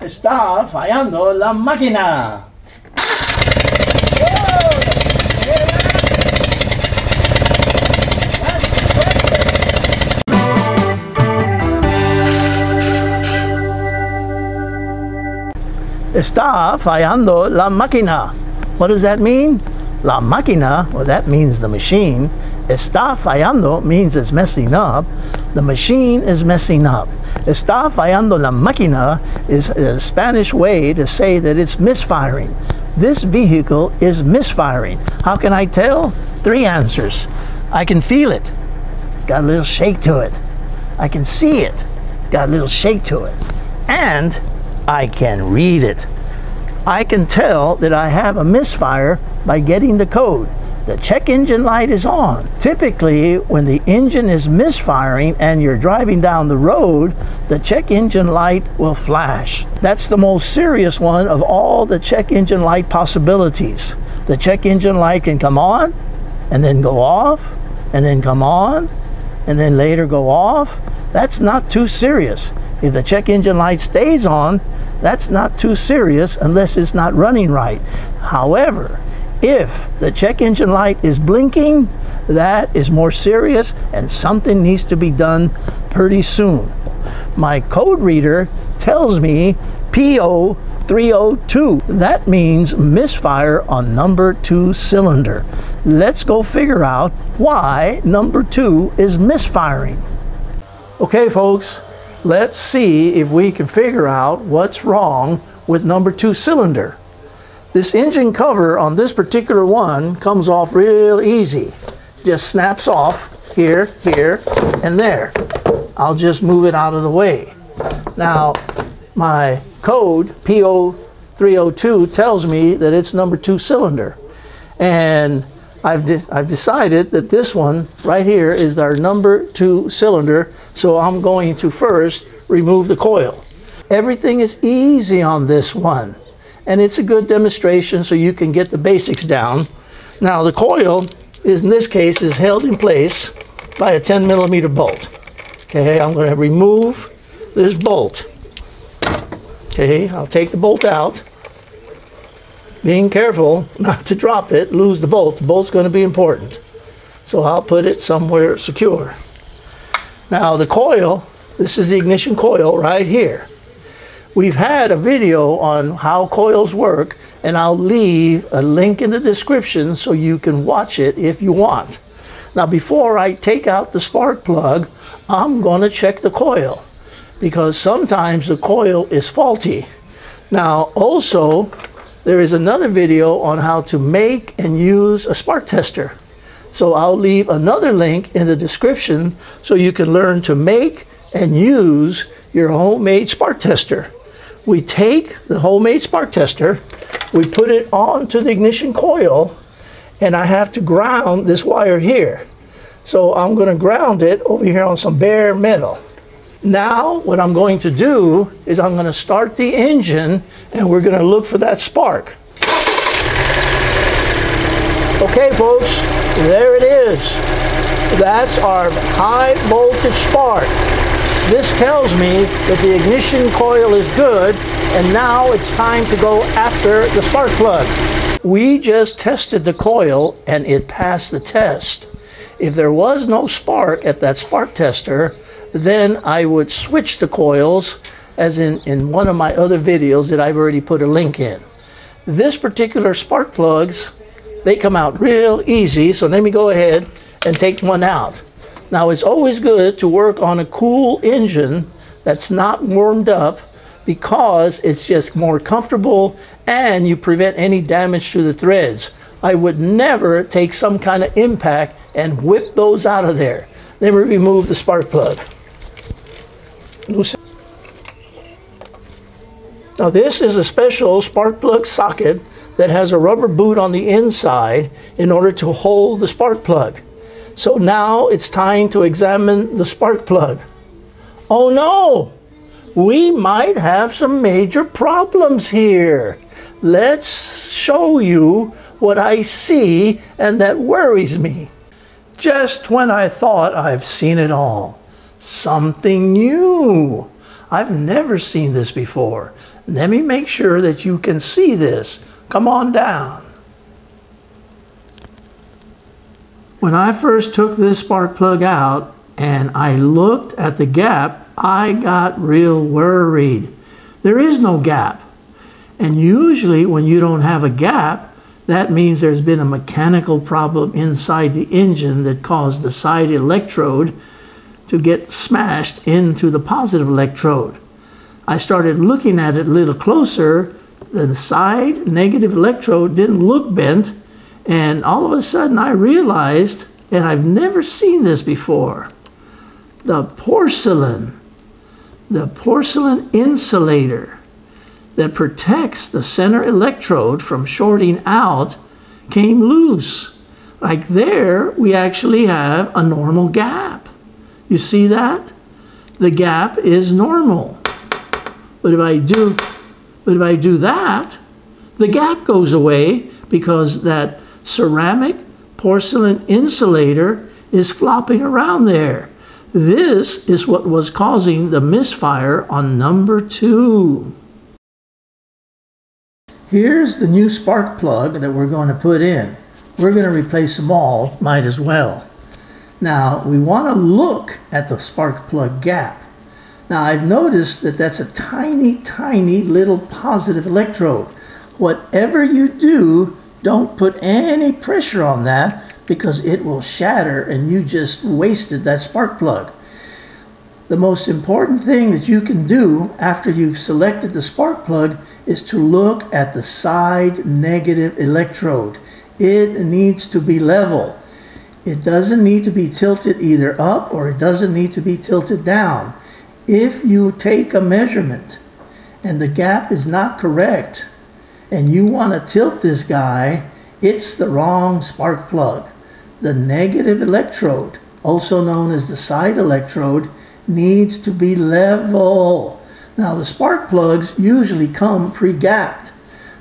Está fallando la máquina. Está fallando la máquina. What does that mean? La máquina, well, that means the machine. Está fallando means it's messing up. The machine is messing up. Está fallando la máquina is a Spanish way to say that it's misfiring. This vehicle is misfiring. How can I tell? Three answers. I can feel it. It's got a little shake to it. I can see it. Got a little shake to it. And I can read it. I can tell that I have a misfire by getting the code. The check engine light is on. Typically, when the engine is misfiring and you're driving down the road, the check engine light will flash. That's the most serious one of all the check engine light possibilities. The check engine light can come on and then go off and then come on and then later go off. That's not too serious. If the check engine light stays on, that's not too serious unless it's not running right. However, if the check engine light is blinking, that is more serious and something needs to be done pretty soon. My code reader tells me PO 302. That means misfire on number two cylinder. Let's go figure out why number two is misfiring. Okay, folks, let's see if we can figure out what's wrong with number two cylinder. This engine cover on this particular one comes off real easy. Just snaps off here, here, and there. I'll just move it out of the way. Now, my code, PO302, tells me that it's number two cylinder. And I've, de I've decided that this one right here is our number two cylinder. So I'm going to first remove the coil. Everything is easy on this one. And it's a good demonstration so you can get the basics down. Now the coil is in this case is held in place by a 10 millimeter bolt. Okay, I'm going to remove this bolt. Okay, I'll take the bolt out. Being careful not to drop it, lose the bolt. The bolt's going to be important. So I'll put it somewhere secure. Now the coil, this is the ignition coil right here. We've had a video on how coils work and I'll leave a link in the description so you can watch it if you want. Now before I take out the spark plug, I'm going to check the coil because sometimes the coil is faulty. Now also there is another video on how to make and use a spark tester. So I'll leave another link in the description so you can learn to make and use your homemade spark tester. We take the homemade spark tester, we put it onto the ignition coil, and I have to ground this wire here. So I'm going to ground it over here on some bare metal. Now what I'm going to do is I'm going to start the engine and we're going to look for that spark. Okay folks, there it is. That's our high voltage spark. This tells me that the ignition coil is good and now it's time to go after the spark plug. We just tested the coil and it passed the test. If there was no spark at that spark tester, then I would switch the coils as in, in one of my other videos that I've already put a link in. This particular spark plugs they come out real easy. So let me go ahead and take one out. Now it's always good to work on a cool engine that's not warmed up because it's just more comfortable and you prevent any damage to the threads. I would never take some kind of impact and whip those out of there. Then we remove the spark plug. Now this is a special spark plug socket that has a rubber boot on the inside in order to hold the spark plug. So now it's time to examine the spark plug. Oh no! We might have some major problems here. Let's show you what I see and that worries me. Just when I thought I've seen it all, something new. I've never seen this before. Let me make sure that you can see this. Come on down. When I first took this spark plug out and I looked at the gap, I got real worried. There is no gap. And usually when you don't have a gap, that means there's been a mechanical problem inside the engine that caused the side electrode to get smashed into the positive electrode. I started looking at it a little closer. The side negative electrode didn't look bent, and all of a sudden I realized, and I've never seen this before, the porcelain, the porcelain insulator that protects the center electrode from shorting out came loose. Like there, we actually have a normal gap. You see that? The gap is normal. But if I do, but if I do that, the gap goes away because that ceramic porcelain insulator is flopping around there. This is what was causing the misfire on number two. Here's the new spark plug that we're going to put in. We're going to replace them all, might as well. Now, we want to look at the spark plug gap. Now, I've noticed that that's a tiny, tiny little positive electrode. Whatever you do, don't put any pressure on that because it will shatter and you just wasted that spark plug. The most important thing that you can do after you've selected the spark plug is to look at the side negative electrode. It needs to be level. It doesn't need to be tilted either up or it doesn't need to be tilted down. If you take a measurement and the gap is not correct, and you want to tilt this guy, it's the wrong spark plug. The negative electrode, also known as the side electrode, needs to be level. Now the spark plugs usually come pre-gapped,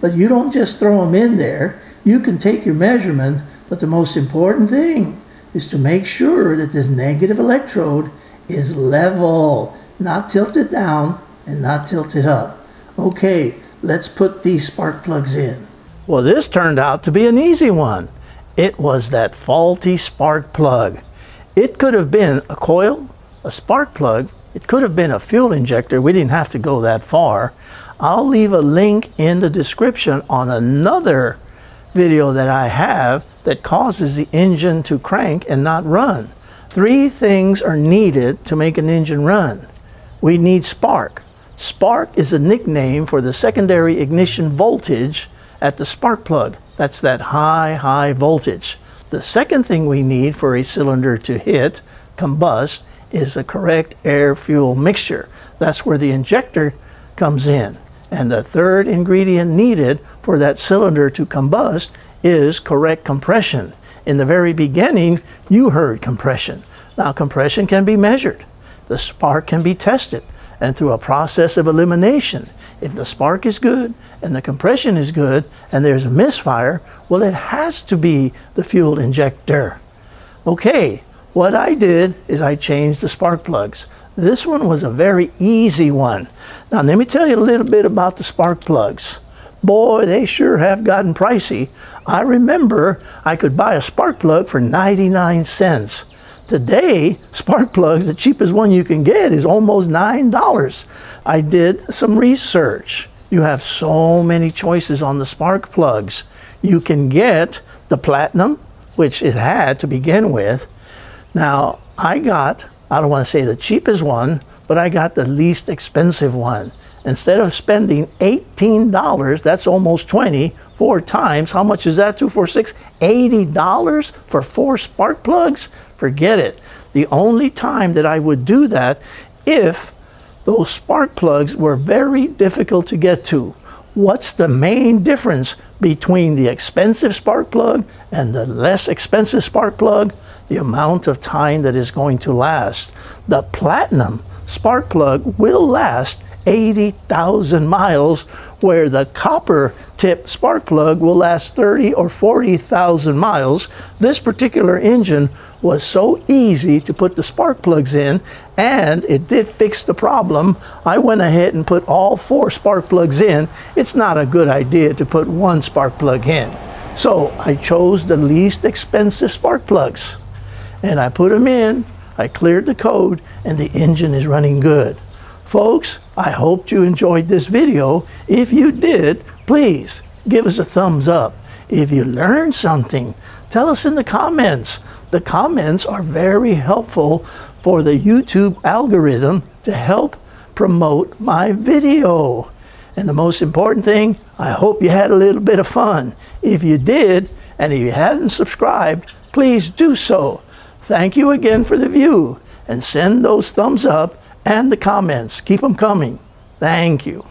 but you don't just throw them in there. You can take your measurement, but the most important thing is to make sure that this negative electrode is level, not tilted down and not tilted up. Okay, let's put these spark plugs in. Well, this turned out to be an easy one. It was that faulty spark plug. It could have been a coil, a spark plug, it could have been a fuel injector. We didn't have to go that far. I'll leave a link in the description on another video that I have that causes the engine to crank and not run. Three things are needed to make an engine run. We need spark. Spark is a nickname for the secondary ignition voltage at the spark plug. That's that high, high voltage. The second thing we need for a cylinder to hit, combust, is the correct air-fuel mixture. That's where the injector comes in. And the third ingredient needed for that cylinder to combust is correct compression. In the very beginning, you heard compression. Now, compression can be measured. The spark can be tested and through a process of elimination. If the spark is good and the compression is good and there's a misfire, well, it has to be the fuel injector. Okay, what I did is I changed the spark plugs. This one was a very easy one. Now, let me tell you a little bit about the spark plugs. Boy, they sure have gotten pricey. I remember I could buy a spark plug for 99 cents. Today, spark plugs, the cheapest one you can get is almost $9. I did some research. You have so many choices on the spark plugs. You can get the platinum, which it had to begin with. Now, I got, I don't want to say the cheapest one, but I got the least expensive one. Instead of spending $18, that's almost 20, four times. How much is that? Two, four, six, $80 for four spark plugs? Forget it. The only time that I would do that if those spark plugs were very difficult to get to. What's the main difference between the expensive spark plug and the less expensive spark plug? The amount of time that is going to last. The platinum spark plug will last 80,000 miles, where the copper tip spark plug will last 30 or 40,000 miles. This particular engine was so easy to put the spark plugs in, and it did fix the problem. I went ahead and put all four spark plugs in. It's not a good idea to put one spark plug in. So I chose the least expensive spark plugs and I put them in. I cleared the code and the engine is running good. Folks, I hope you enjoyed this video. If you did, please give us a thumbs up. If you learned something, tell us in the comments. The comments are very helpful for the YouTube algorithm to help promote my video. And the most important thing, I hope you had a little bit of fun. If you did, and if you haven't subscribed, please do so. Thank you again for the view, and send those thumbs up and the comments. Keep them coming. Thank you.